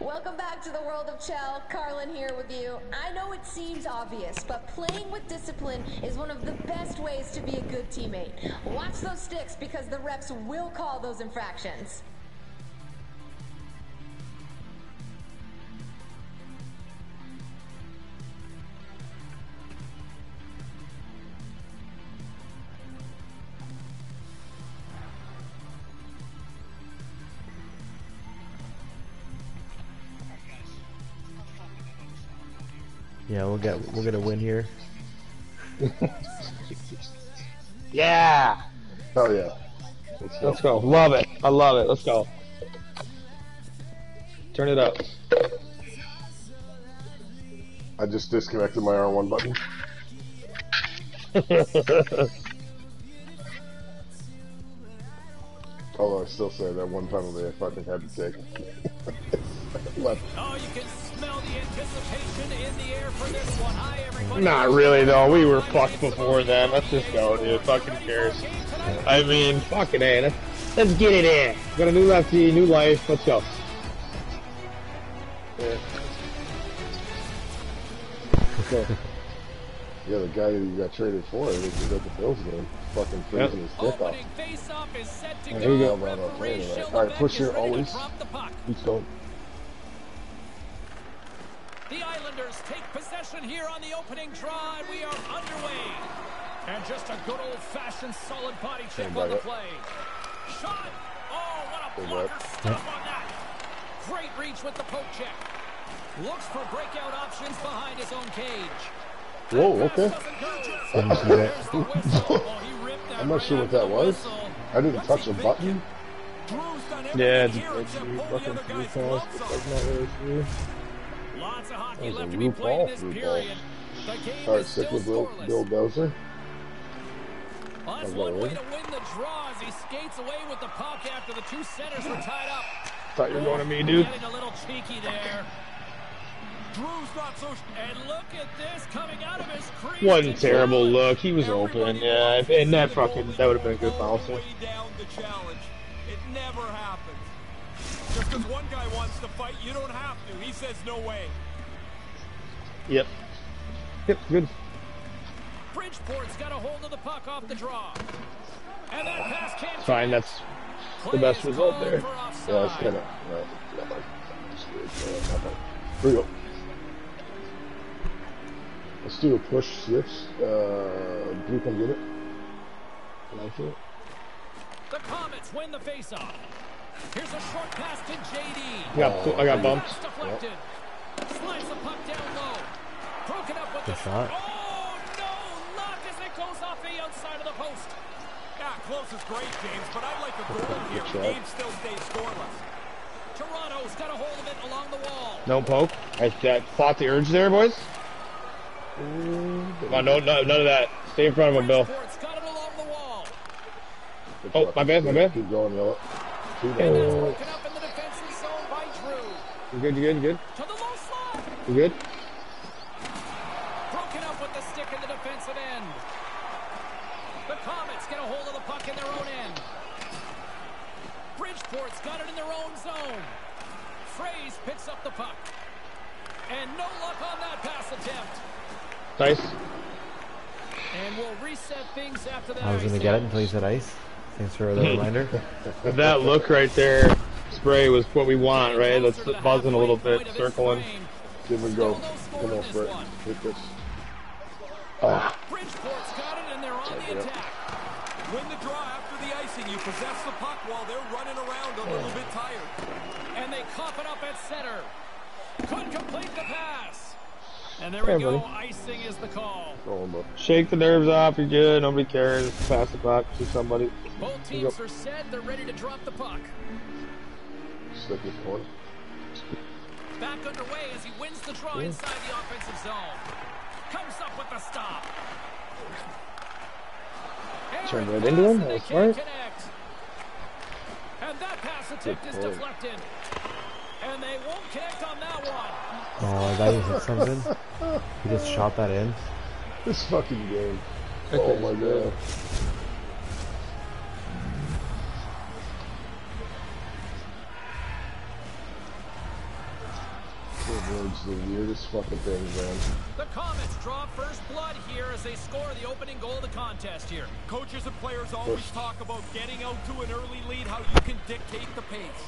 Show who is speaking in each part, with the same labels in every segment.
Speaker 1: Welcome back to the world of Chell. Carlin here with you. I know it seems obvious, but playing with discipline is one of the best ways to be a good teammate. Watch those sticks because the reps will call those infractions.
Speaker 2: Yeah, we'll get we'll get a win here.
Speaker 3: Yeah!
Speaker 4: Hell yeah. Let's go.
Speaker 3: Let's go. Love it. I love it. Let's go. Turn it up.
Speaker 4: I just disconnected my R1 button. Although I still say that one penalty I fucking had to take. Left.
Speaker 5: You can smell the anticipation in the air for this one. Hi, everybody.
Speaker 3: Not really though. We were fucked before then. Let's just go, dude. Fucking cares. I mean, fucking a. Let's, let's get it in. Got a new lefty, new life. Let's go.
Speaker 4: Yeah. yeah, the guy you got traded for, I think he's at the Bills game. Fucking freezing his dick off.
Speaker 5: Opening face-off is set to
Speaker 4: There
Speaker 5: go.
Speaker 4: you go.
Speaker 5: Referee
Speaker 4: Alright,
Speaker 5: Schillerbeck
Speaker 4: push
Speaker 5: is
Speaker 4: here, always.
Speaker 5: drop the puck.
Speaker 4: He's going.
Speaker 5: The Islanders take possession here on the opening drive. We are underway. And just a good old-fashioned solid body check
Speaker 4: Hey,
Speaker 5: on the play. Shot. Oh, what a
Speaker 4: Hey,
Speaker 5: blocker
Speaker 4: Bucket.
Speaker 5: stop on that. Great reach with the poke check. Looks for breakout options behind his own cage.
Speaker 4: Whoa, okay.
Speaker 2: Didn't see that.
Speaker 5: There's the whistle. Oh, he ripped that
Speaker 4: I'm not
Speaker 5: right
Speaker 4: sure what that was. I didn't
Speaker 5: What's
Speaker 4: touch a button.
Speaker 3: Yeah,
Speaker 5: everything
Speaker 3: it's,
Speaker 5: here
Speaker 3: it's
Speaker 5: except pull the
Speaker 3: fucking
Speaker 5: other
Speaker 3: three
Speaker 5: guy's
Speaker 3: calls.
Speaker 5: gloves
Speaker 3: but
Speaker 5: off.
Speaker 3: That's not really true.
Speaker 5: Lots of hockey
Speaker 4: That was
Speaker 5: left
Speaker 4: a
Speaker 5: to be
Speaker 4: loop
Speaker 5: played in
Speaker 4: ball,
Speaker 5: this
Speaker 4: loop
Speaker 5: period. The game
Speaker 4: Alright,
Speaker 5: is
Speaker 4: stick
Speaker 5: still
Speaker 4: with Bill. Bill Dozer.
Speaker 5: Well, that's
Speaker 4: I'll
Speaker 5: one way
Speaker 4: in.
Speaker 5: to win the draw as he skates away with the puck after the two centers were tied up.
Speaker 3: Thought you were going to me, dude.
Speaker 5: Getting a little cheeky there. Drew's not so. And look at this coming out of his crease.
Speaker 3: Wasn't terrible look. He was open. Yeah, and that fucking that would have been a good bouncer.
Speaker 6: Way down the challenge. It never happens. Just because one guy wants to fight, you don't have to. He says no way.
Speaker 3: Yep. Yep. Good.
Speaker 5: Bridgeport's got a hold of the puck off the draw. And that pass can't
Speaker 3: Fine. That's the best result there.
Speaker 5: for
Speaker 4: Yeah, it's kind of. Not like, just weird, uh, not like- Here we go. Let's do a push switch. Uh, Blue, come get it. Like it.
Speaker 5: The Comets win the faceoff. Here's a short pass to JD.
Speaker 3: I got I got bumped.
Speaker 5: Pass deflected. Slides the puck down low. Broken up with
Speaker 2: Good
Speaker 5: the
Speaker 2: shot.
Speaker 5: Oh no! Luck as it goes off the outside of the post.
Speaker 6: Yeah, close is great, James, but I'd like a goal here. The
Speaker 4: shot.
Speaker 6: game still stays scoreless.
Speaker 5: Toronto's got a hold of it along the wall.
Speaker 3: No poke. I, I fought the urge there, boys. Come on, no, no, none of that. Stay in front of him, Bill.
Speaker 5: Got it along the wall.
Speaker 4: Good
Speaker 3: Oh, my bad, my bad.
Speaker 4: Keep going, yellow. Two
Speaker 5: And
Speaker 4: down.
Speaker 5: that's broken up in the defensive zone by Drew.
Speaker 3: You good? You good? You good?
Speaker 5: To the low slot.
Speaker 3: You good?
Speaker 5: Broken up with the stick in the defensive end. The Comets get a hold of the puck in their own end. Bridgeport's got it in their own zone. Fraze picks up the puck. And no luck on that pass attempt.
Speaker 3: Nice.
Speaker 5: And we'll reset things after that.
Speaker 2: I was gonna get it until you said ice. Thanks for the reminder.
Speaker 3: That look right there, spray was what we want, right? Let's buzzing a little bit, circling.
Speaker 4: Give and go. Come on, Brett. Hit this. Ah,
Speaker 5: Bridgeport's got it, and they're on the attack.
Speaker 6: Win the draw after the icing. You possess the puck while they're running around a little bit tired.
Speaker 5: And they cough it up at center. Couldn't complete the pass. And there we
Speaker 3: Yeah,
Speaker 5: go.
Speaker 3: buddy.
Speaker 5: Icing is the call.
Speaker 4: throw him up.
Speaker 3: Shake the nerves off. You're good. Nobody cares. Pass the puck to somebody.
Speaker 5: Both teams are set. They're ready to drop the puck.
Speaker 4: Stick his corner.
Speaker 5: Back underway as he wins the draw inside the offensive zone. Comes up with the stop. And
Speaker 3: Turned
Speaker 5: with
Speaker 3: right into him.
Speaker 5: and
Speaker 3: That was smart.
Speaker 5: And that pass attempt is deflected. And they won't connect on that one.
Speaker 2: Oh, I thought you hit something. He just shot that in.
Speaker 4: This fucking game. Oh my god. The weirdest fucking thing, man.
Speaker 5: The Comets draw first blood here as they score the opening goal of the contest here.
Speaker 6: Coaches and players always talk about getting out to an early lead, how you can dictate the pace.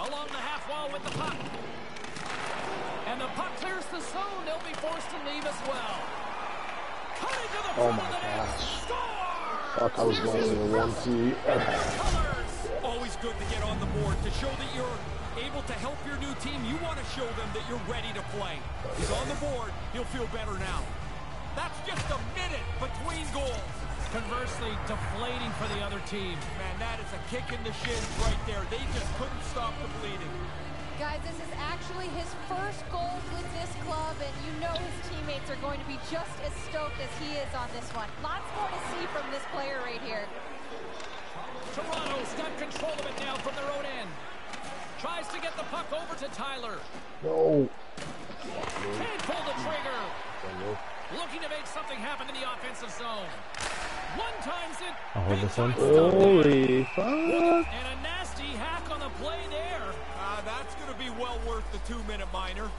Speaker 5: Along the half wall with the puck. And the puck clears the zone. They'll be forced to leave as well. Cutting to the
Speaker 4: Oh my
Speaker 5: of the net.
Speaker 4: gosh.
Speaker 5: Score!
Speaker 4: Fuck, I was going in the one T.
Speaker 5: Colors.
Speaker 6: Always good to get on the board to show that you're able to help your new team. You want to show them that you're ready to play. He's on the board. He'll feel better now. That's just a minute between goals.
Speaker 5: Conversely, deflating for the other team.
Speaker 6: Man, that is a kick in the shins right there. They just couldn't stop the bleeding.
Speaker 1: Guys, this is actually his first goal with this club, and you know his teammates are going to be just as stoked as he is on this one. Lots more to see from this player right here.
Speaker 5: Toronto's got control of it now from their own end. Tries to get the puck over to Tyler.
Speaker 4: No.
Speaker 5: Can't pull the trigger.
Speaker 4: I know.
Speaker 5: Looking to make something happen in the offensive zone. One times it.
Speaker 2: I'll hold this one.
Speaker 5: time stop there.
Speaker 3: Holy fuck.
Speaker 5: And a nasty hack on the play there.
Speaker 6: Uh, that's going to be well worth the two-minute minor.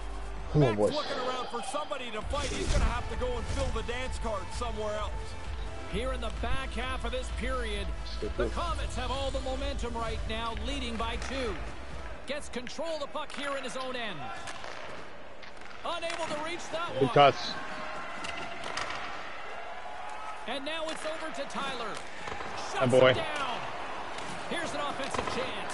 Speaker 4: Oh
Speaker 6: Mac's
Speaker 4: boy.
Speaker 6: looking around for somebody to fight. He's going to have to go and fill the dance card somewhere else.
Speaker 5: Here in the back half of this period, the Comets have all the momentum right now, leading by two. Gets control of the puck here in his own end. Unable to reach that
Speaker 3: Big
Speaker 5: one.
Speaker 3: cuts.
Speaker 5: And now it's over to Tyler.
Speaker 3: My
Speaker 5: Shuts
Speaker 3: boy.
Speaker 5: it down. Here's an offensive chance.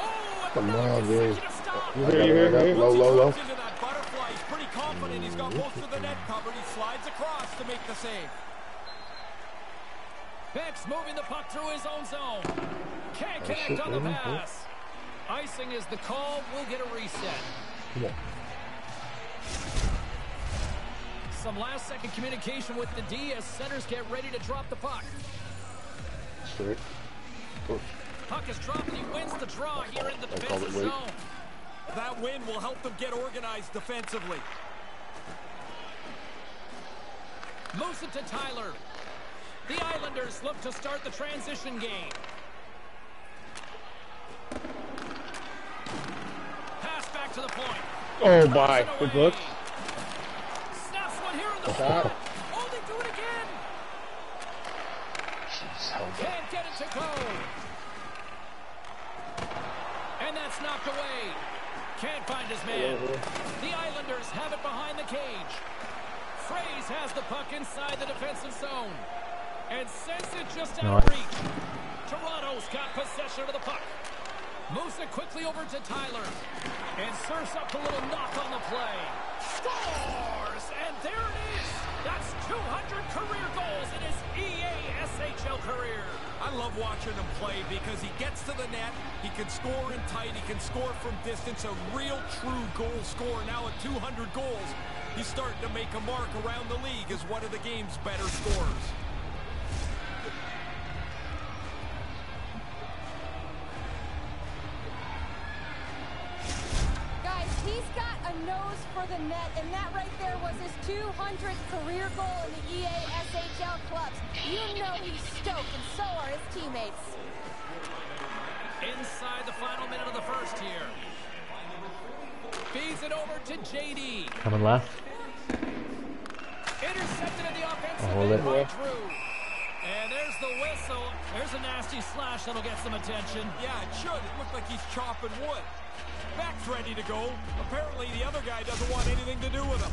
Speaker 5: Oh, and
Speaker 4: Come
Speaker 5: the
Speaker 4: on, dude.
Speaker 5: consecutive stop.
Speaker 3: Here, here, here, here.
Speaker 4: Low,
Speaker 6: Once
Speaker 4: low,
Speaker 6: he
Speaker 4: low.
Speaker 6: drops into that butterfly, he's pretty confident. He's got most of the net covered. He slides across to make the save.
Speaker 5: Beck's moving the puck through his own zone. Can't
Speaker 4: shit,
Speaker 5: connect on the
Speaker 4: man.
Speaker 5: pass. Icing is the call. We'll get a reset.
Speaker 4: Come on.
Speaker 5: Some last second communication with the D as centers get ready to drop the puck.
Speaker 4: Straight. Push.
Speaker 5: Puck is dropped and he wins the draw here in the
Speaker 4: I called
Speaker 5: defensive
Speaker 4: late.
Speaker 5: zone.
Speaker 6: That win will help them get organized defensively.
Speaker 5: Moves it to Tyler. The Islanders look to start the transition game. Pass back to the point.
Speaker 3: Oh
Speaker 5: Knocks
Speaker 3: my. Good
Speaker 5: away.
Speaker 3: look.
Speaker 5: Snaps one here in the
Speaker 3: oh.
Speaker 5: that? Oh, they do it again.
Speaker 4: Jeez, held up.
Speaker 5: Can't get it to go. And that's knocked away. Can't find his man. The Islanders have it behind the cage. Fraze has the puck inside the defensive zone. And sends it just out of
Speaker 2: Nice.
Speaker 5: reach. Toronto's got possession of the puck. Moves it quickly over to Tyler. And serves up a little knock on the play. Scores! And there it is! That's 200 career goals in his EASHL career.
Speaker 6: I love watching him play because he gets to the net, he can score in tight, he can score from distance, a real true goal scorer. Now at 200 goals, he's starting to make a mark around the league as one of the game's better scorers.
Speaker 1: 200th career goal in the EA SHL clubs. You know he's stoked, and so are his teammates.
Speaker 5: Inside the final minute of the first here. Feeds it over to JD.
Speaker 2: Coming left.
Speaker 5: Intercepted in the offensive
Speaker 2: I'll hold it.
Speaker 5: by Drew. And there's the whistle. There's a nasty slash that'll get some attention.
Speaker 6: Yeah, it should. It looked like he's chopping wood. Back's ready to go. Apparently the other guy doesn't want anything to do with him.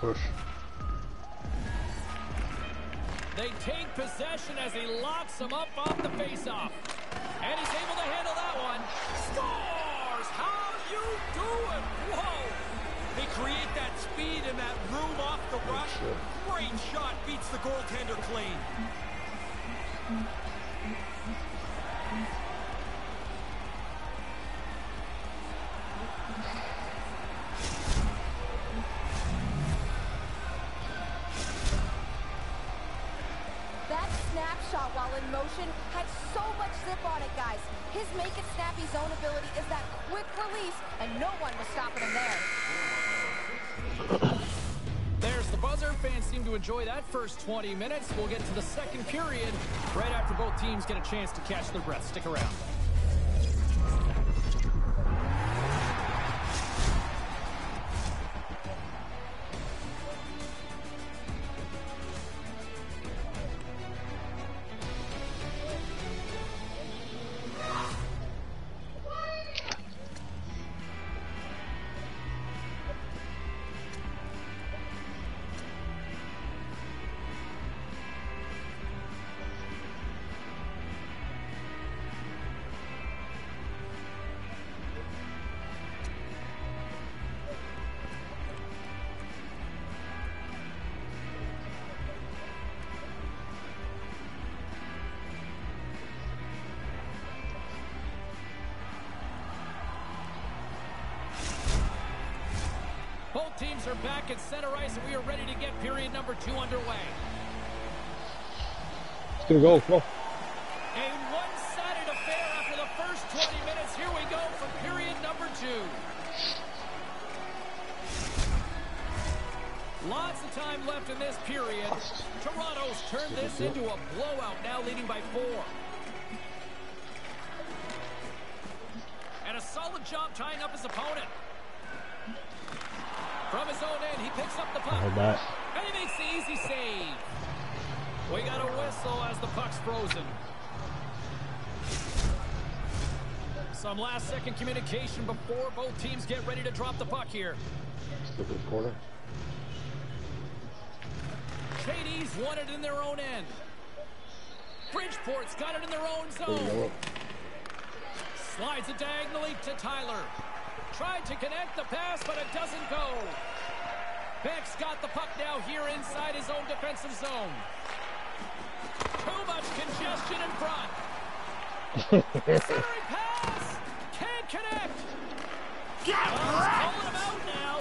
Speaker 4: Push.
Speaker 5: They take possession as he locks him up off the faceoff. And he's able to handle that one. Scores! How you doing? Whoa!
Speaker 6: They create that speed and that room off the rush. Great shot. Beats the goaltender clean.
Speaker 1: Snapshot while in motion had so much zip on it, guys. His make it snappy zone ability is that quick release, and no one was stopping him there.
Speaker 5: There's the buzzer. Fans seem to enjoy that first 20 minutes. We'll get to the second period right after both teams get a chance to catch their breath. Stick around. Both teams are back at center ice, and we are ready to get period number two underway.
Speaker 3: It's gonna go. Come on.
Speaker 5: A one-sided affair after the first 20 minutes. Here we go for period number two. Lots of time left in this period. Toronto's turned this into a blowout, now leading by four. And a solid job tying up his opponent. From his own end, he picks up the puck.
Speaker 2: I heard that.
Speaker 5: And he makes the easy save. We got a whistle as the puck's frozen. Some last second communication before both teams get ready to drop the puck here.
Speaker 4: Stick with the corner.
Speaker 5: Katie's won it in their own end. Bridgeport's got it in their own
Speaker 4: There
Speaker 5: zone.
Speaker 4: go.
Speaker 5: Slides it diagonally to Tyler. Tried to connect the pass, but it doesn't go. Beck's got the puck now here inside his own defensive zone. Too much congestion in front. Centering pass. Can't connect. Get calling him out now.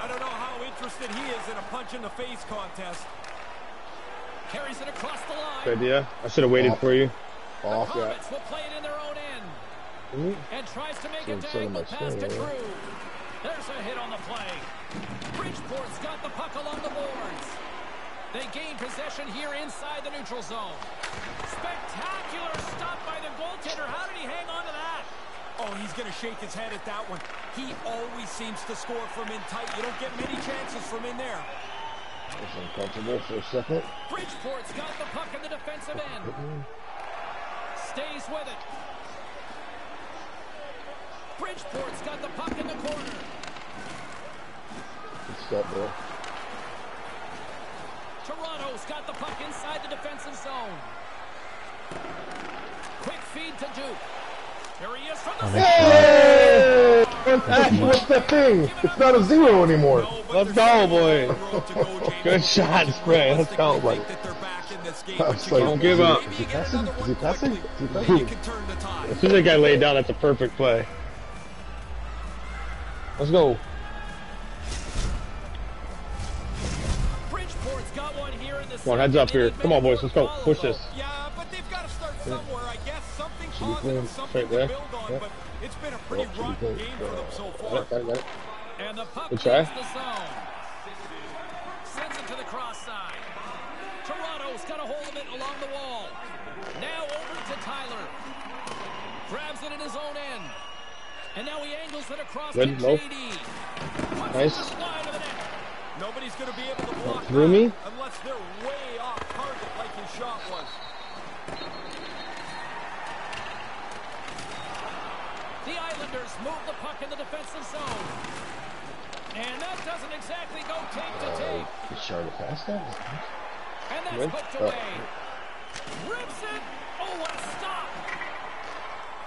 Speaker 6: I don't know how interested he is in a punch in the face contest.
Speaker 5: Carries it across the line.
Speaker 3: Good idea. I should have waited
Speaker 4: Off.
Speaker 3: for you.
Speaker 4: Off that.
Speaker 5: Comets will play it in their own end.
Speaker 3: Mhm.
Speaker 5: And tries to make
Speaker 4: So
Speaker 5: a
Speaker 4: instead
Speaker 5: diagonal pass to
Speaker 4: swing,
Speaker 5: Drew.
Speaker 4: Right?
Speaker 5: There's a hit on the play. Bridgeport's got the puck along the boards. They gain possession here inside the neutral zone. Spectacular stop by the goaltender. How did he hang on to that?
Speaker 6: Oh, he's going to shake his head at that one. He always seems to score from in tight. You don't get many chances from in there.
Speaker 4: It's uncomfortable for a second.
Speaker 5: Bridgeport's got the puck in the defensive end. Stays with it. Bridgeport's got the puck in the corner.
Speaker 4: Good step bro?
Speaker 5: Toronto's got the puck inside the defensive zone. Quick feed to Duke. Here he is from the center.
Speaker 2: nice
Speaker 4: Hey! What's that thing? It's not a zero anymore.
Speaker 6: No, but
Speaker 3: Let's go, boy.
Speaker 6: long road to go,
Speaker 3: Good shot, Spray. Let's go,
Speaker 6: Realistically
Speaker 3: buddy.
Speaker 6: that they're back in this game,
Speaker 4: I was like,
Speaker 3: Don't give up.
Speaker 4: Is he
Speaker 6: get
Speaker 4: passing? Is he
Speaker 6: one
Speaker 4: passing? Is he passing?
Speaker 6: can turn the tide.
Speaker 3: As soon as that guy laid down, that's a perfect play. Let's go.
Speaker 5: One here in the
Speaker 3: Come on, heads up here. Come on, boys. Let's go. Push this.
Speaker 6: Yeah, but they've got to start somewhere, I guess. Something positive, something
Speaker 3: Right
Speaker 6: to build on,
Speaker 3: Yeah.
Speaker 6: but it's been a pretty
Speaker 4: Oh,
Speaker 6: rotten game for them so
Speaker 3: Got it, got it, got it.
Speaker 5: And the puck
Speaker 3: Good try.
Speaker 5: the zone. Sends it to the cross side. Toronto's got a hold of it along the wall. Now over to Tyler. Grabs it in his own end. And now he angles it across
Speaker 3: Good, low.
Speaker 5: JD. Puts it
Speaker 3: Nice.
Speaker 5: just wide of the net.
Speaker 6: Nobody's going to be able to block
Speaker 3: through me?
Speaker 6: unless they're way off target like his shot was.
Speaker 5: The Islanders move the puck in the defensive zone. And that doesn't exactly go tape to tape.
Speaker 4: Is Charlotte past that?
Speaker 5: And that's
Speaker 3: Good.
Speaker 4: Uh,
Speaker 5: away. Rips it. Oh, what a stop.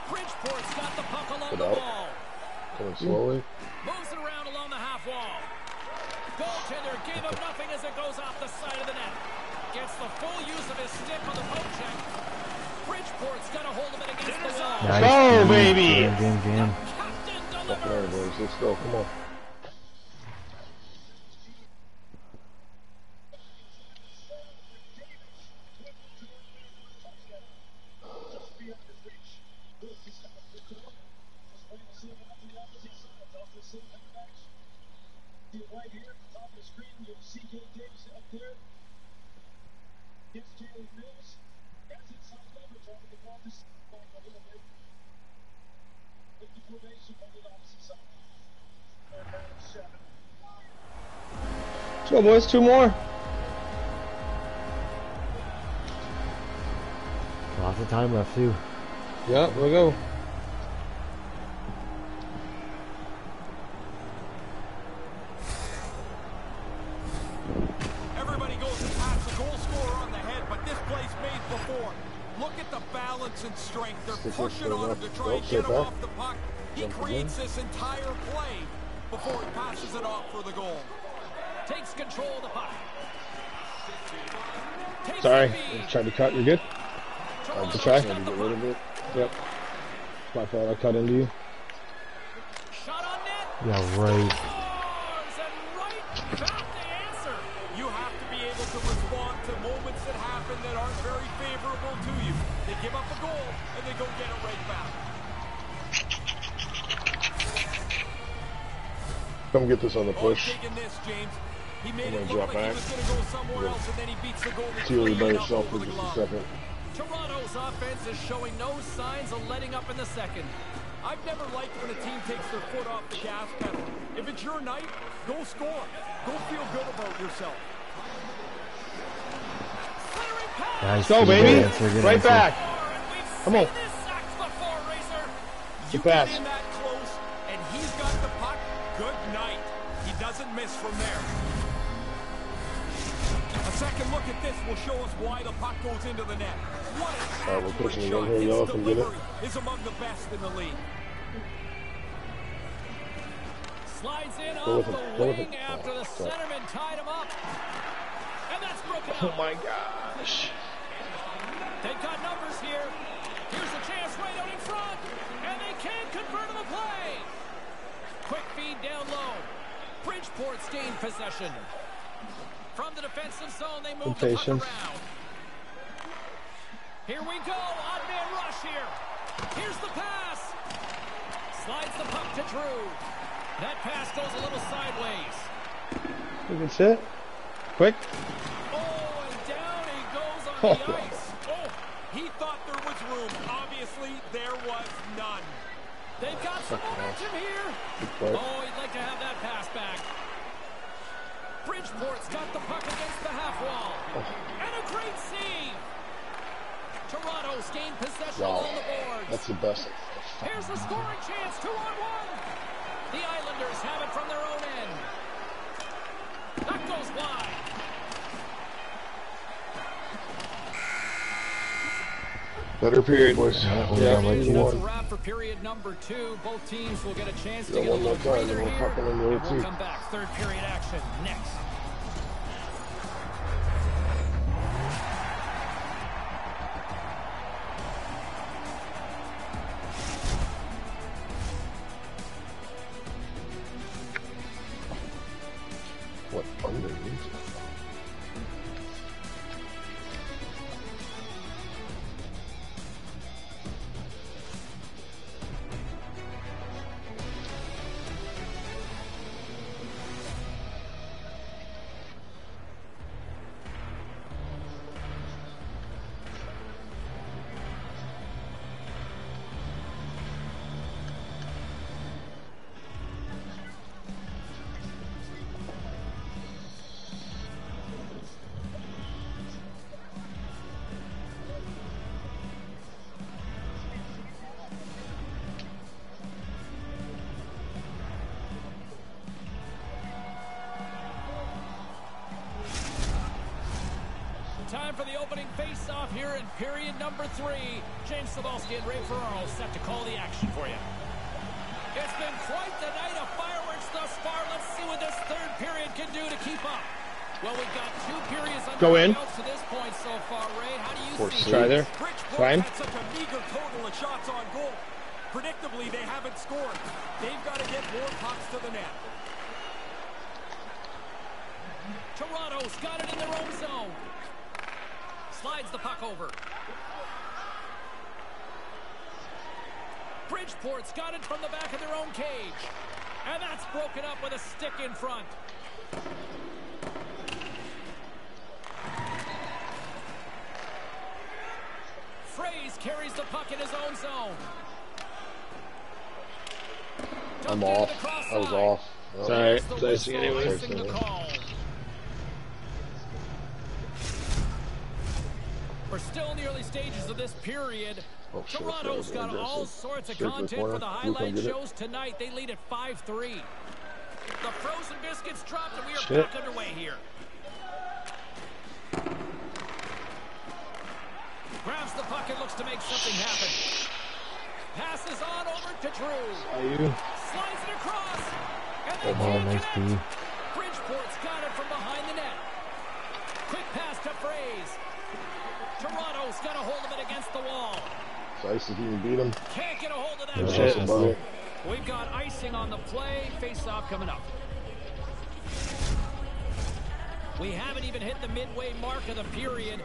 Speaker 5: Bridgeport's got the puck along
Speaker 4: Good
Speaker 5: the
Speaker 4: out.
Speaker 5: wall.
Speaker 4: Going mm. slowly.
Speaker 5: Moves it around along the half wall. Goaltender gave him nothing as it goes off the side of the net. Gets the full use of his stick on the poke check. Bridgeport's got a hold of it against the wall.
Speaker 2: Nice.
Speaker 3: go, baby.
Speaker 2: Jam, jam, jam.
Speaker 5: Captain delivers.
Speaker 4: Let's go. Come on.
Speaker 7: Right here, top of the screen, you'll see
Speaker 3: Let's go, boys. Two more.
Speaker 2: Lots of time left too.
Speaker 3: Yeah, here we go.
Speaker 6: On him
Speaker 4: up.
Speaker 6: to try
Speaker 4: Don't
Speaker 6: and
Speaker 4: sit
Speaker 6: get him off the puck. He
Speaker 4: Jump
Speaker 6: creates this entire play before he passes it off for the goal.
Speaker 5: Takes control of the puck. Takes
Speaker 3: Sorry.
Speaker 5: the feed.
Speaker 3: Tried to cut. You're good?
Speaker 5: Toronto's
Speaker 3: to try.
Speaker 5: got
Speaker 4: Trying to get rid of it.
Speaker 3: Yep. My fault. I cut into you.
Speaker 5: Shot on net.
Speaker 2: Yeah, right.
Speaker 5: Right back to answer.
Speaker 6: You have to be able to respond to moments that happen that aren't very favorable to you. They give up a goal, and they go get it right back.
Speaker 4: Come get this on the
Speaker 6: Oh,
Speaker 4: push.
Speaker 6: digging this, James. He made
Speaker 4: I'm gonna drop
Speaker 6: like he
Speaker 4: back.
Speaker 6: was going to go somewhere else, and then he beats the goal.
Speaker 4: See where you by
Speaker 6: clean
Speaker 4: yourself for just a second.
Speaker 5: Toronto's offense is showing no signs of letting up in the second.
Speaker 6: I've never liked when a team takes their foot off the gas pedal. If it's your night, go score. Go feel good about yourself.
Speaker 2: Nice.
Speaker 3: Go, baby. Right
Speaker 2: answer.
Speaker 3: back. Come on.
Speaker 5: this sacks.
Speaker 6: You get
Speaker 3: pass.
Speaker 6: From there. A second look at this will show us why the puck goes into the net. What an
Speaker 4: right, we're
Speaker 6: shot.
Speaker 4: here.
Speaker 6: His
Speaker 4: can get
Speaker 6: delivery is among the best in the league.
Speaker 5: Slides in off the
Speaker 4: him. Go with
Speaker 5: wing after the
Speaker 4: Oh,
Speaker 5: centerman tied him up. And that's broken
Speaker 3: Oh my gosh.
Speaker 5: They've got numbers here. Here's a chance right out in front. And they can't convert on the play. Quick feed down low. Bridgeport gained possession. From the defensive zone, they move the puck around. Here we go. Odd man rush here. Here's the pass. Slides the puck to Drew. That pass goes a little sideways.
Speaker 3: You can see it. Quick.
Speaker 5: Oh, and down he goes on
Speaker 3: Oh.
Speaker 5: the ice.
Speaker 6: Oh, he thought there was room. Obviously, there was none.
Speaker 5: They've got some momentum here. Oh, he'd like to have that. Bridgeport's got the puck against the half wall. Oh. And a great save. Toronto's gained possession
Speaker 4: Wow.
Speaker 5: along the boards.
Speaker 4: That's the best.
Speaker 5: Here's the scoring chance, two on one. The Islanders have it from their own end. That goes wide.
Speaker 4: Better period, boys.
Speaker 2: Yeah,
Speaker 3: oh,
Speaker 2: Yeah. Like
Speaker 5: That's a wrap for period number two. Both teams will get a chance to get a
Speaker 4: one more
Speaker 5: little breather here.
Speaker 4: cut them in the
Speaker 5: And we'll come back. Third period action next. Time for the opening face-off here in period number three. James Cybulski and Ray Ferraro set to call the action for you. It's been quite the night of fireworks thus far. Let's see what this third period can do to keep up. Well, we've got two periods under
Speaker 3: Go in.
Speaker 5: to this point so far. Ray, how do you
Speaker 4: Four
Speaker 5: see
Speaker 3: Try there. Fine.
Speaker 6: such a meager total of shots on goal. Predictably, they haven't scored. They've got to get more pucks to the net.
Speaker 5: Toronto's got it in their own zone. Slides the puck over. Bridgeport's got it from the back of their own cage. And that's broken up with a stick in front. Fraze carries the puck in his own zone.
Speaker 4: I'm off. I was off.
Speaker 5: Sorry. We're still in the early stages of this period.
Speaker 4: Oh,
Speaker 5: Toronto's got all sorts of
Speaker 4: Straight
Speaker 5: content for the highlight shows tonight. They lead at 5-3. The frozen biscuits dropped, and we are
Speaker 3: Shit.
Speaker 5: back underway here. Grabs the puck and looks to make something happen. Passes on over to Drew.
Speaker 3: Are you?
Speaker 5: Slides it across. And they
Speaker 2: Oh,
Speaker 5: can't
Speaker 2: nice D.
Speaker 5: Bridgeport's got it from behind the net. Quick pass to Fraze. Toronto's got a hold of it against the wall.
Speaker 4: So Ice, if you can beat him,
Speaker 5: Can't get a hold of that.
Speaker 2: Yeah,
Speaker 3: Shit.
Speaker 5: pass. We've got icing on the play. Face-off coming up. We haven't even hit the midway mark of the period.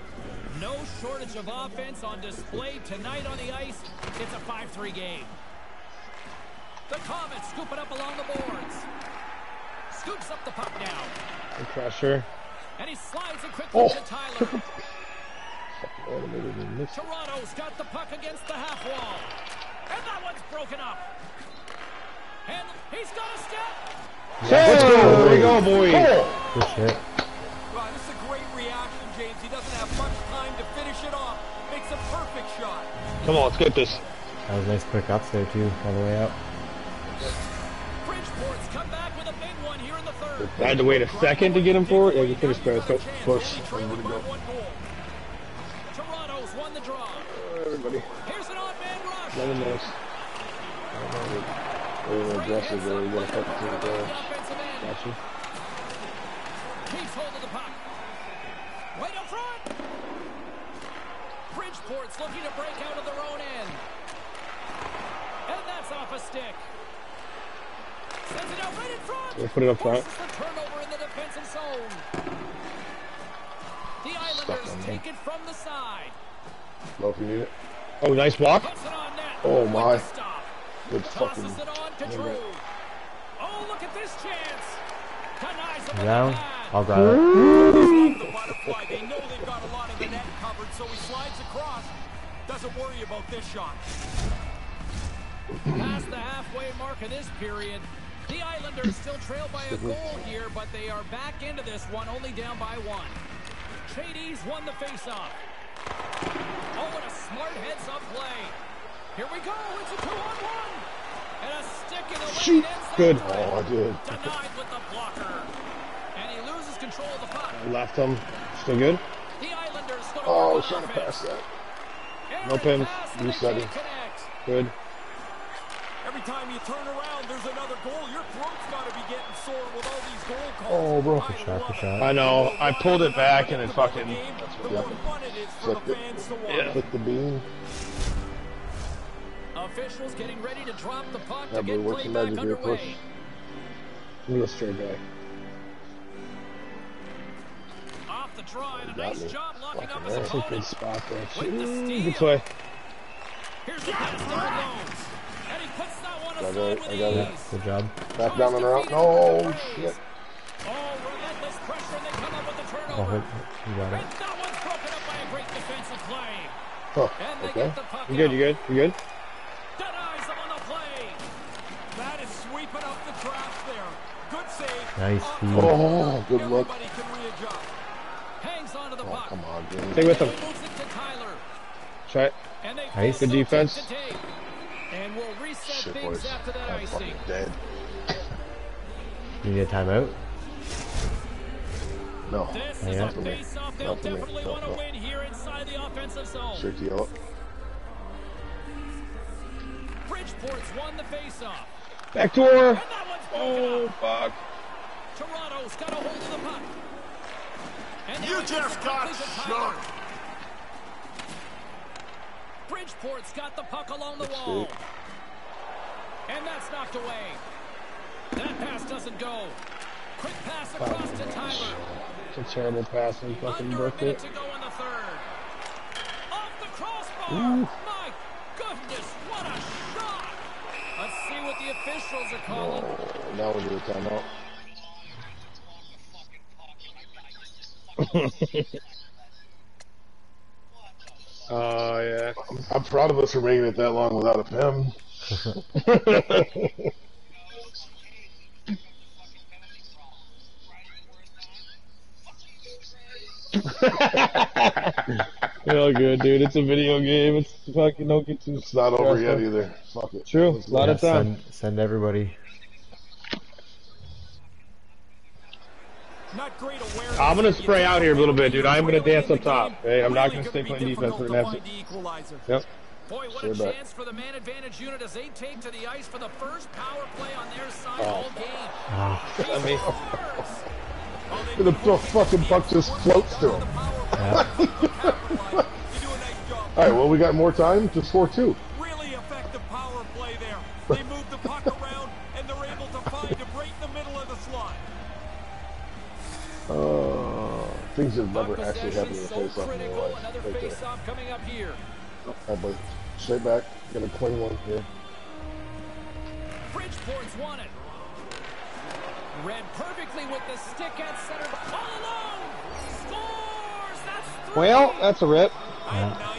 Speaker 5: No shortage of offense on display tonight on the ice. It's a 5-3 game. The Comets scoop it up along the boards. Scoops up the puck now.
Speaker 3: The pressure.
Speaker 5: And he slides it quickly
Speaker 4: Oh.
Speaker 5: to Tyler.
Speaker 4: Animated and missed.
Speaker 5: Toronto's got the puck against the half wall. And that one's broken up. And he's got a step.
Speaker 3: Let's go! There you go, boy.
Speaker 2: Good shit.
Speaker 6: Wow, this is a great reaction, James. He doesn't have much time to finish it off. Makes a perfect shot.
Speaker 3: Come on, let's get this.
Speaker 2: That was a nice quick ups there too, all the way out.
Speaker 5: Bridgeport's come back with a big one here in the third.
Speaker 3: I had to wait a second to get him forward. Yeah, you finished first. Go.
Speaker 4: Push.
Speaker 5: They trail by one goal. Toronto's won the draw.
Speaker 3: Everybody.
Speaker 5: Here's an odd man rush.
Speaker 3: Let him know.
Speaker 4: Very aggressive there. You gotta fucking take it
Speaker 5: The
Speaker 4: down.
Speaker 5: offensive end.
Speaker 3: Got you.
Speaker 5: Keeps hold of the puck. Right up front. Bridgeport's looking to break out of their own end. And that's off a stick. Sends it out right in front.
Speaker 3: We'll put it up front.
Speaker 5: The turnover in the defensive zone. The Islanders take it from the side.
Speaker 4: Low you need it.
Speaker 3: Oh, nice block.
Speaker 5: Puts it on net.
Speaker 4: Oh, my.
Speaker 5: Stop.
Speaker 4: Good fucking.
Speaker 5: Tosses it on to Drew. Oh, look at this chance. Denies
Speaker 2: Down. I'll grab it.
Speaker 6: They know they've got a lot of the net covered, so he slides across. Doesn't worry about this shot.
Speaker 5: Past the halfway mark of this period, the Islanders still trail by a goal here, but they are back into this one, only down by one. Chady's won the faceoff. Oh, and a smart heads-up play. Here we go. It's a two-on-one. And a stick in the
Speaker 3: Shoot. Good.
Speaker 4: Oh, I did.
Speaker 5: Denied with the blocker. And he loses control of the puck.
Speaker 3: Left him. Still good.
Speaker 5: The Islanders go
Speaker 4: Oh, I
Speaker 5: work
Speaker 4: was trying to pass that.
Speaker 3: No pins.
Speaker 5: pass and they
Speaker 4: Resetting.
Speaker 5: can't.
Speaker 3: Good.
Speaker 6: Every time you turn around, there's another goal. Your throat's got to be getting sore with all these goal calls.
Speaker 4: Oh, bro.
Speaker 6: I
Speaker 2: shot,
Speaker 6: love
Speaker 2: good
Speaker 6: it.
Speaker 2: shot.
Speaker 3: I know. I pulled it back and it fucking.
Speaker 6: the game, the more fun it is for the fans to watch.
Speaker 3: Yeah.
Speaker 4: Click the beam.
Speaker 5: Officials getting ready to drop the puck
Speaker 4: Yeah,
Speaker 5: to get play back underway.
Speaker 4: Push.
Speaker 3: Give me a straight guy.
Speaker 5: Off the draw and a
Speaker 4: Got
Speaker 5: nice
Speaker 4: me.
Speaker 5: job locking up his
Speaker 4: hell.
Speaker 3: That's a good spot there.
Speaker 5: With the
Speaker 3: Ooh,
Speaker 5: steal.
Speaker 3: Good play.
Speaker 5: Here's the pass to Malone. And he puts that one
Speaker 4: Got it, I got it.
Speaker 5: ease.
Speaker 2: Good job.
Speaker 4: Back down and around. No, shit.
Speaker 5: Oh, relentless pressure, and they come up with the
Speaker 2: Oh,
Speaker 5: turnover.
Speaker 2: you got
Speaker 5: And
Speaker 2: it.
Speaker 5: that one's broken up by a great defensive play.
Speaker 4: Huh.
Speaker 5: They
Speaker 4: Okay.
Speaker 5: get the puck
Speaker 3: You good?
Speaker 5: out.
Speaker 3: You good? You good?
Speaker 5: Denies them on the play.
Speaker 6: That is sweeping up the traps there. Good.
Speaker 2: Nice
Speaker 6: Up
Speaker 2: feed.
Speaker 6: top.
Speaker 4: Oh, good look.
Speaker 6: Everybody can readjust.
Speaker 5: Hangs onto the
Speaker 4: Oh, come on, James.
Speaker 3: Stay with him.
Speaker 5: Moves it to Tyler.
Speaker 3: Try it.
Speaker 2: Nice.
Speaker 3: Good defense.
Speaker 5: To take. And we'll reset
Speaker 4: Shit,
Speaker 5: things
Speaker 4: boys.
Speaker 5: after that
Speaker 4: I'm
Speaker 5: icing.
Speaker 4: dead.
Speaker 2: You need a timeout?
Speaker 4: No.
Speaker 5: This is a
Speaker 4: for me.
Speaker 5: face-off they'll
Speaker 4: for me.
Speaker 5: definitely
Speaker 4: No,
Speaker 5: want to
Speaker 4: no.
Speaker 5: win here inside the offensive zone.
Speaker 4: Straight to yellow.
Speaker 5: Bridgeport's won the face-off.
Speaker 3: Backdoor.
Speaker 5: And that one's broken
Speaker 3: Oh,
Speaker 5: up.
Speaker 3: fuck.
Speaker 5: Toronto's got a hold of the puck. And
Speaker 7: You just got
Speaker 5: quickly to Tyler.
Speaker 7: shocked.
Speaker 5: Bridgeport's got the puck along the wall. And that's knocked away. That pass doesn't go. Quick pass across to Tyler.
Speaker 3: It's a terrible pass and fucking
Speaker 5: Under
Speaker 3: broke it.
Speaker 5: to go in the third. Off the crossbar. My goodness, what a shot. Let's see what the officials are calling.
Speaker 4: Oh, we need a timeout.
Speaker 3: Oh yeah.
Speaker 4: I'm proud of us for making it that long without a Pim.
Speaker 3: You're all good, dude. It's a video game. It's fucking don't get too.
Speaker 4: It's not over yet either. Fuck it.
Speaker 3: True.
Speaker 4: Let's
Speaker 3: A lot
Speaker 2: Yeah,
Speaker 3: of time.
Speaker 2: send, send everybody.
Speaker 6: Not great awareness.
Speaker 3: I'm gonna spray out here a little bit, dude. I'm gonna dance up top. Hey, I'm not gonna stay playing defense for
Speaker 6: to
Speaker 3: an. Yep.
Speaker 5: Boy, what
Speaker 4: Stay
Speaker 5: a chance for the man advantage unit as they take to the ice for the first power play on their side
Speaker 3: Oh.
Speaker 5: all game.
Speaker 3: I mean,
Speaker 5: Scores!
Speaker 4: The, fucking puck just floats to him.
Speaker 2: yeah.
Speaker 6: You do a nice job.
Speaker 4: All right, well, we got more time to score two. Things that never actually
Speaker 5: possession
Speaker 4: happened in a
Speaker 5: so
Speaker 4: face-off in
Speaker 5: critical.
Speaker 4: real life.
Speaker 5: Another
Speaker 4: Right there.
Speaker 5: face-off coming up here.
Speaker 4: Oh, boy. Straight back. Got a clean one here.
Speaker 5: Bridgeport's won it. Ran perfectly with the stick at center. All alone! Scores! That's three!
Speaker 3: well, that's a rip.
Speaker 6: I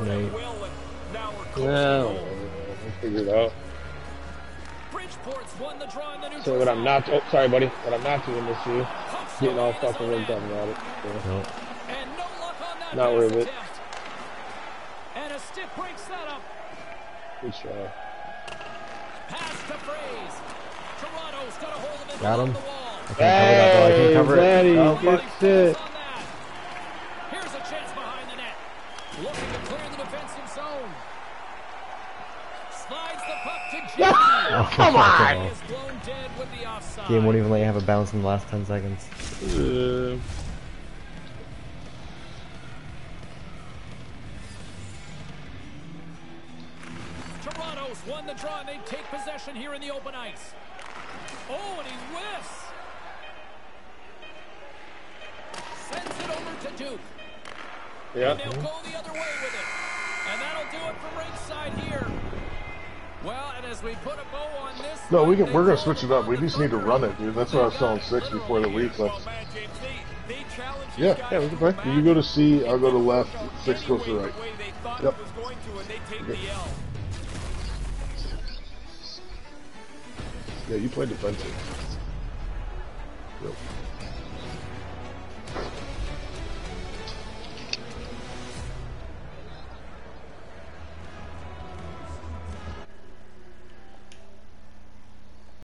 Speaker 6: They
Speaker 2: night.
Speaker 6: will, and now we're coasting
Speaker 3: No,
Speaker 6: home.
Speaker 3: we'll figure it out.
Speaker 5: Won the draw in the neutral
Speaker 3: So what I'm not, Oh, sorry, buddy. What I'm not doing this year, getting all
Speaker 5: lead in his
Speaker 3: fucking
Speaker 5: own
Speaker 3: worked up about it. Yeah.
Speaker 2: No.
Speaker 5: And no luck on that
Speaker 3: Not
Speaker 5: pass
Speaker 3: worth it.
Speaker 5: And a stick break setup.
Speaker 3: Good try.
Speaker 5: Pass to Fraze. Toronto's got a hold of it
Speaker 2: Got
Speaker 5: along
Speaker 2: him.
Speaker 5: the wall.
Speaker 2: I can't cover that though. I can't cover
Speaker 3: Daddy,
Speaker 2: it. Oh,
Speaker 3: good shit.
Speaker 5: That. Here's a chance behind the net. Looking to clear the defensive zone. Slides the puck to Jimmy.
Speaker 2: Oh,
Speaker 3: Come on.
Speaker 5: He is blown dead with the offside.
Speaker 2: Game won't even let you have a bounce in the last 10 seconds.
Speaker 3: Uh,
Speaker 5: Toronto's won the draw and they take possession here in the open ice. Oh, and he whiffs. Sends it over to Duke.
Speaker 3: yeah.
Speaker 5: And they'll go the other way with it. And that'll do it for ringside here. Well, and as we put a bow on this,
Speaker 4: No, we can, we're gonna switch it up. We just need to run it, dude. That's what I was telling six before the week. Let's.
Speaker 6: Man, James, they, they challenge these
Speaker 4: Yeah,
Speaker 3: yeah, we can play.
Speaker 4: You go to C. I'll go to left. Six goes to right. Yep.
Speaker 6: it
Speaker 4: Yeah, you play defensive.